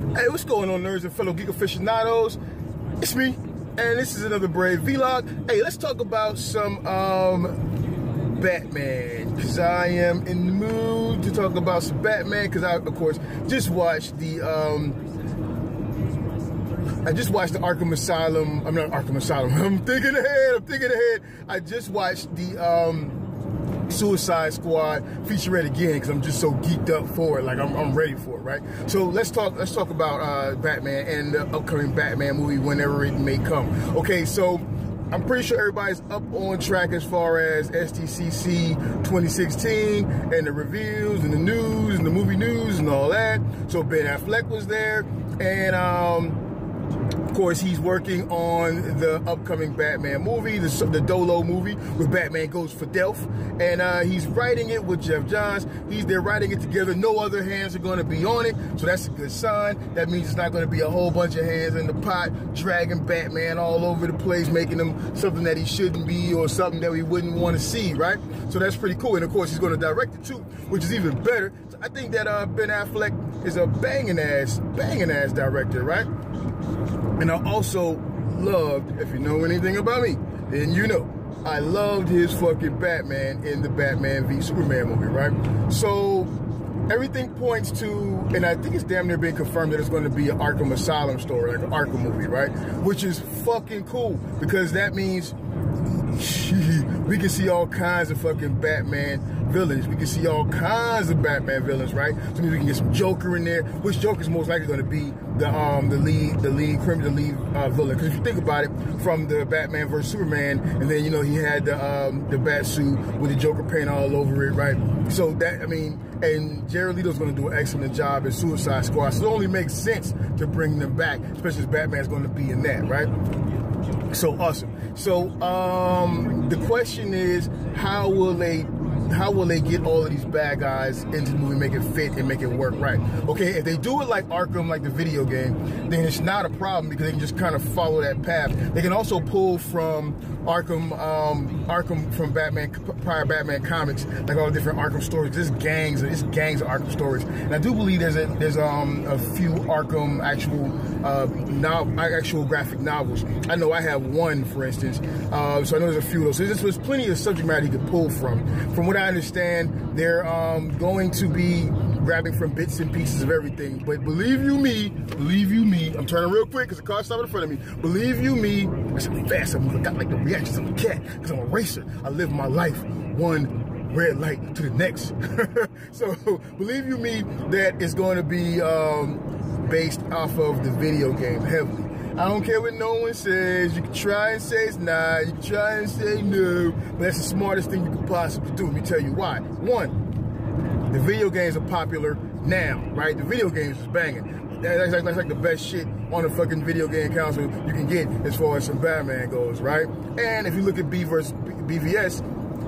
Hey, what's going on, nerds and fellow geek aficionados? It's me, and this is another Brave Vlog. Hey, let's talk about some um, Batman, because I am in the mood to talk about some Batman, because I, of course, just watched the, um, I just watched the Arkham Asylum, I'm not Arkham Asylum, I'm thinking ahead, I'm thinking ahead. I just watched the, um, Suicide Squad featurette again because I'm just so geeked up for it. Like I'm, I'm ready for it, right? So let's talk. Let's talk about uh, Batman and the upcoming Batman movie whenever it may come. Okay, so I'm pretty sure everybody's up on track as far as SDCC 2016 and the reviews and the news and the movie news and all that. So Ben Affleck was there and. um course, he's working on the upcoming Batman movie, the, the Dolo movie, where Batman goes for Delph, and uh, he's writing it with Geoff Johns. He's they're writing it together. No other hands are going to be on it, so that's a good sign. That means it's not going to be a whole bunch of hands in the pot, dragging Batman all over the place, making him something that he shouldn't be or something that we wouldn't want to see, right? So that's pretty cool. And of course, he's going to direct it too, which is even better. So I think that uh, Ben Affleck is a banging ass, banging ass director, right? And I also loved, if you know anything about me, then you know, I loved his fucking Batman in the Batman v Superman movie, right? So everything points to, and I think it's damn near being confirmed that it's going to be an Arkham Asylum story, like an Arkham movie, right? Which is fucking cool because that means we can see all kinds of fucking Batman villains. We can see all kinds of Batman villains, right? So maybe we can get some Joker in there. Which Joker is most likely going to be the um the lead the lead criminal lead uh, villain? Because if you think about it, from the Batman vs Superman, and then you know he had the um the bat suit with the Joker paint all over it, right? So that I mean, and Jared Leto's going to do an excellent job in Suicide Squad. So it only makes sense to bring them back, especially as Batman's going to be in that, right? So awesome. So um, the question is, how will they how will they get all of these bad guys into the movie, make it fit and make it work right? Okay, if they do it like Arkham, like the video game, then it's not a problem because they can just kind of follow that path. They can also pull from Arkham, um, Arkham from Batman, prior Batman comics, like all the different Arkham stories. There's gangs, there's gangs of Arkham stories, and I do believe there's a there's um a few Arkham actual uh no, actual graphic novels. I know I have one, for instance. Uh, so I know there's a few of those. So there's, there's plenty of subject matter you could pull from. From what I understand, they're um, going to be grabbing from bits and pieces of everything. But believe you me, believe you me, I'm turning real quick because the car's stopped in front of me. Believe you me, I said fast. I got like the reactions of a cat because I'm a racer. I live my life one red light to the next. so believe you me that it's going to be um, based off of the video game heavily. I don't care what no one says. You can try and say it's not. You can try and say no. But that's the smartest thing you could possibly do. Let me tell you why. One, the video games are popular now, right? The video games is banging. That's like, that's like the best shit on the fucking video game console you can get as far as some Batman goes, right? And if you look at B versus BVS,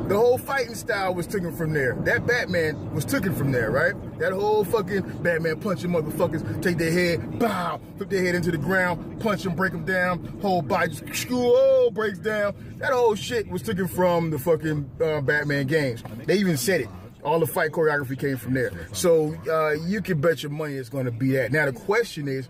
the whole fighting style was taken from there. That Batman was taken from there, right? That whole fucking Batman punching motherfuckers, take their head, bow, flip their head into the ground, punch them, break them down, whole body just oh, breaks down. That whole shit was taken from the fucking uh, Batman games. They even said it. All the fight choreography came from there. So uh, you can bet your money it's going to be that. Now the question is,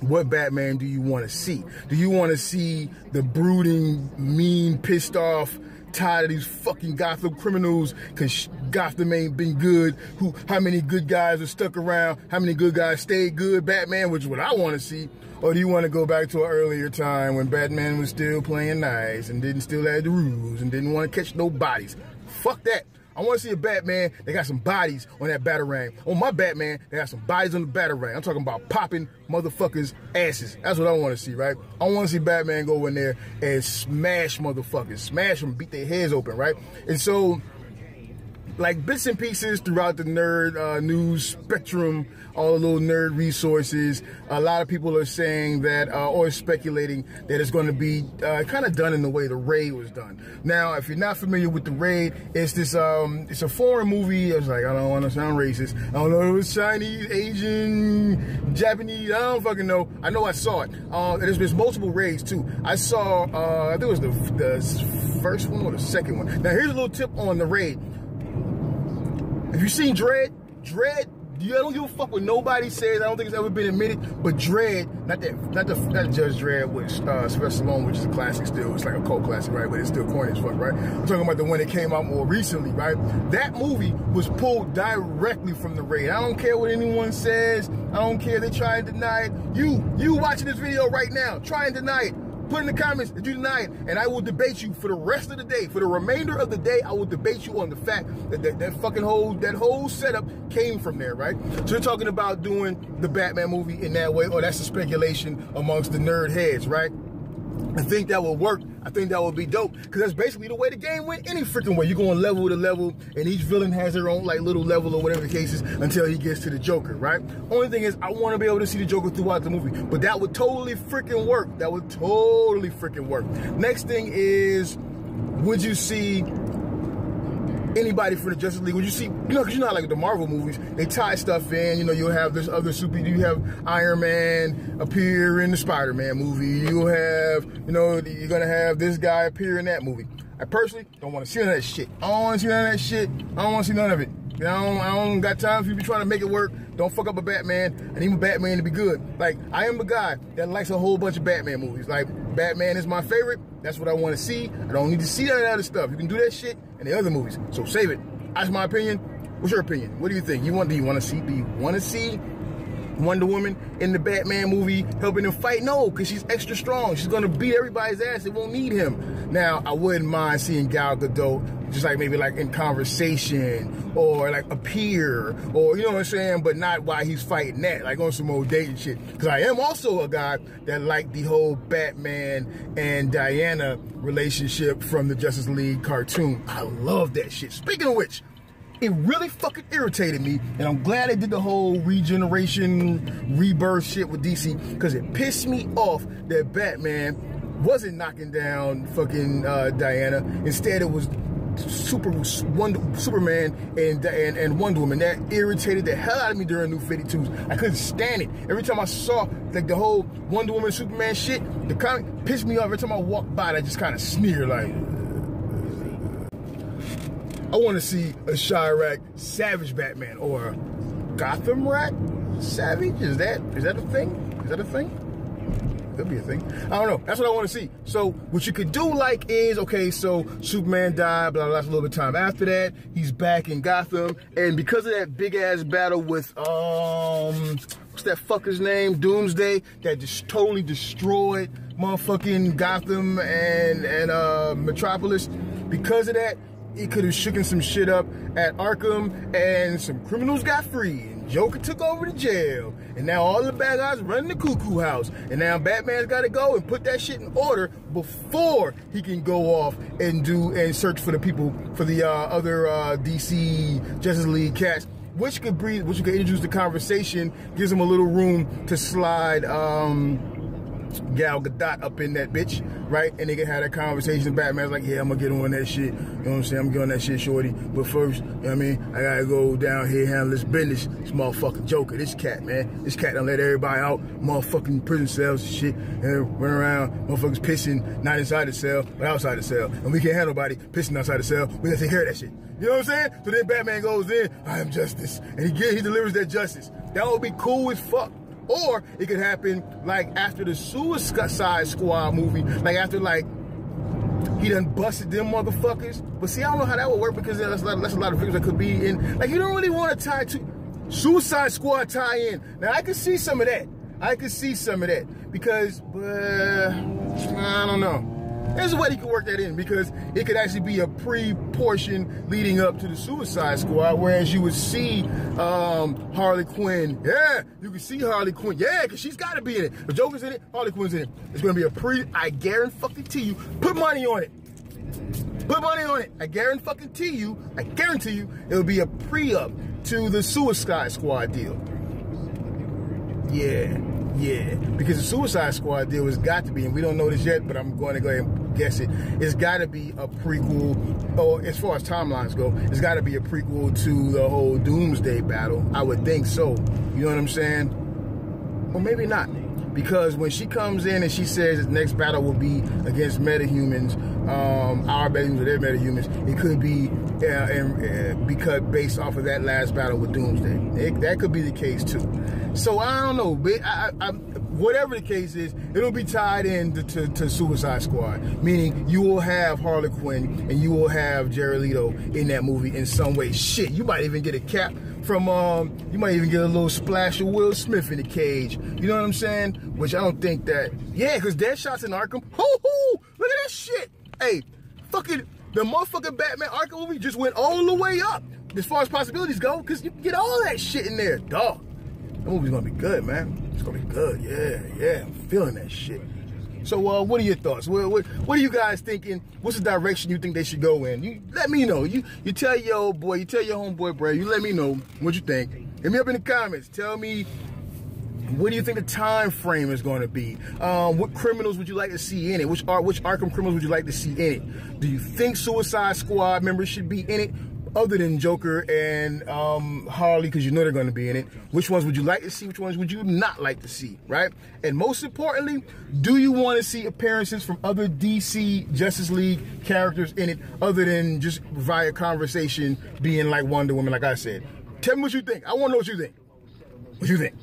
what Batman do you want to see? Do you want to see the brooding, mean, pissed off, tired of these fucking Gotham criminals because Gotham ain't been good. Who? How many good guys are stuck around? How many good guys stayed good? Batman, which is what I want to see. Or do you want to go back to an earlier time when Batman was still playing nice and didn't still have the rules and didn't want to catch no bodies? Fuck that. I want to see a Batman that got some bodies on that Batarang. On my Batman, they got some bodies on the Batarang. I'm talking about popping motherfuckers' asses. That's what I want to see, right? I want to see Batman go in there and smash motherfuckers, smash them, beat their heads open, right? And so like bits and pieces throughout the nerd uh, news spectrum, all the little nerd resources. A lot of people are saying that, uh, or speculating that it's going to be uh, kind of done in the way the raid was done. Now, if you're not familiar with the raid, it's this, um, it's a foreign movie. I was like, I don't want to sound racist. I don't know it was Chinese, Asian, Japanese. I don't fucking know. I know I saw it. Uh, there's, there's multiple raids too. I saw, uh, I think it was the, the first one or the second one. Now, here's a little tip on the raid if you've seen Dread, Dredd I don't give a fuck what nobody says. I don't think it's ever been admitted. But Dredd, not that, not the, not Judge Dredd, which uh, Sylvester Stallone, which is a classic still. It's like a cult classic, right? But it's still corny as fuck, right? I'm talking about the one that came out more recently, right? That movie was pulled directly from the raid. I don't care what anyone says. I don't care. They try and deny it. You, you watching this video right now, try and deny it. Put in the comments that you deny it, and I will debate you for the rest of the day. For the remainder of the day, I will debate you on the fact that that, that fucking whole that whole setup came from there, right? So you're talking about doing the Batman movie in that way, or that's a speculation amongst the nerd heads, right? I think that will work. I think that would be dope because that's basically the way the game went any freaking way. You're going level to level, and each villain has their own like little level or whatever the case is until he gets to the Joker, right? Only thing is, I want to be able to see the Joker throughout the movie, but that would totally freaking work. That would totally freaking work. Next thing is, would you see anybody from the Justice League. When you see, you know, you know, like the Marvel movies, they tie stuff in. You know, you'll have this other super. You have Iron Man appear in the Spider Man movie. You'll have, you know, you're gonna have this guy appear in that movie. I personally don't want to see none of that shit. I don't want to see none of that shit. I don't want to see none of it. I don't, I don't got time for you to be trying to make it work. Don't fuck up a Batman. I need Batman to be good. Like, I am a guy that likes a whole bunch of Batman movies. Like, Batman is my favorite. That's what I want to see. I don't need to see that other stuff. You can do that shit in the other movies. So save it. That's my opinion. What's your opinion? What do you think? You want? Do you want to see? Do you want to see Wonder Woman in the Batman movie helping him fight? No, because she's extra strong. She's gonna beat everybody's ass. It won't need him. Now, I wouldn't mind seeing Gal Gadot just like maybe like in conversation or like appear or you know what I'm saying, but not while he's fighting that, like on some old dating shit. Because I am also a guy that like the whole Batman and Diana relationship from the Justice League cartoon. I love that shit. Speaking of which, it really fucking irritated me, and I'm glad they did the whole regeneration, rebirth shit with DC, because it pissed me off that Batman wasn't knocking down fucking uh, Diana. Instead, it was Super Wonder, Superman and, and and Wonder Woman. That irritated the hell out of me during New 52s. I couldn't stand it. Every time I saw like the whole Wonder Woman Superman shit, the comic pissed me off. Every time I walked by, I just kind of sneer like. I want to see a Chirac Savage Batman or Gotham Rat Savage. Is that is that a thing? Is that a thing? Could be a thing. I don't know. That's what I want to see. So what you could do like is okay. So Superman died. Blah blah. A little bit of time after that. He's back in Gotham, and because of that big ass battle with um, what's that fucker's name? Doomsday that just totally destroyed motherfucking Gotham and and uh, Metropolis. Because of that, he could have shooken some shit up at Arkham, and some criminals got free, and Joker took over the jail, and now all the bad guys running the cuckoo house, and now Batman's got to go and put that shit in order before he can go off and do and search for the people for the uh, other uh, DC Justice League cats. Which could breathe, which could introduce the conversation, gives him a little room to slide um, Gal Gadot up in that bitch, right? And they can have that conversation. Batman's like, yeah, I'm gonna get on that shit. You know what I'm saying? I'm getting on that shit, shorty. But first, you know what I mean? I gotta go down here, handle this business. This motherfucking Joker, this cat, man. This cat done let everybody out, motherfucking prison cells and shit, and run around, motherfuckers pissing, not inside the cell, but outside the cell. And we can't have nobody pissing outside the cell. We gotta take care of that shit. You know what I'm saying? So then Batman goes in, I am justice. And he get, he delivers that justice. That would be cool as fuck. Or it could happen like after the Suicide Squad movie, like after like he done busted them motherfuckers. But see, I don't know how that would work because that's a lot, that's a lot of figures that could be in. Like you don't really want to tie to Suicide Squad tie in. Now I can see some of that. I can see some of that because, uh, I don't know. There's a way you can work that in because it could actually be a pre-portion leading up to the Suicide Squad, whereas you would see um, Harley Quinn. Yeah, you can see Harley Quinn. Yeah, because she's got to be in it. The Joker's in it, Harley Quinn's in it. It's going to be a pre, I guarantee fucking to you, put money on it. Put money on it. I guarantee fucking to you, I guarantee you, it'll be a pre-up to the Suicide Squad deal. Yeah. Yeah, because the Suicide Squad deal has got to be, and we don't know this yet, but I'm going to go ahead and guess it. It's got to be a prequel, or as far as timelines go, it's got to be a prequel to the whole Doomsday battle. I would think so. You know what I'm saying? Or maybe not. Because when she comes in and she says the next battle will be against metahumans, um, our metahumans or their metahumans. It could be uh, and, uh, because based off of that last battle with Doomsday. It, that could be the case too. So I don't know, but I, I, whatever the case is, it'll be tied in to, to, to, Suicide Squad. Meaning you will have Harley Quinn and you will have Jared Leto in that movie in some way. Shit, you might even get a cap from um, you might even get a little splash of Will Smith in the cage. You know what I'm saying? Which I don't think that. Yeah, because Deadshot's in Arkham. Hoo hoo! Look at that shit. Hey, fucking the motherfucking Batman Arkham movie just went all the way up as far as possibilities go, because you can get all that shit in there, dog. That movie's gonna be good, man. It's gonna be good. Yeah, yeah. I'm feeling that shit. So, uh, what are your thoughts? What, what, what, are you guys thinking? What's the direction you think they should go in? You let me know. You you tell your old boy, you tell your homeboy, bro. You let me know what you think. Hit me up in the comments. Tell me what do you think the time frame is going to be? Um, what criminals would you like to see in it? Which are which Arkham criminals would you like to see in it? Do you think Suicide Squad members should be in it? other than Joker and um, Harley, because you know they're going to be in it. Which ones would you like to see? Which ones would you not like to see? Right? And most importantly, do you want to see appearances from other DC Justice League characters in it, other than just via conversation being like Wonder Woman, like I said? Tell me what you think. I want to know what you think. What you think?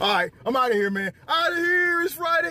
All right, I'm out of here, man. Out of here. It's Friday.